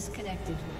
Disconnected.